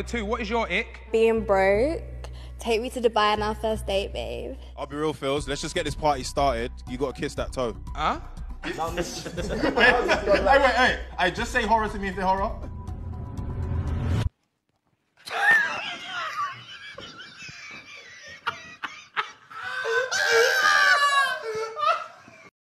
Number two, what is your ick? Being broke. Take me to Dubai on our first date, babe. I'll be real, Phils. Let's just get this party started. You gotta kiss that toe. Huh? wait, wait, wait. I just say horror to me if they're horror.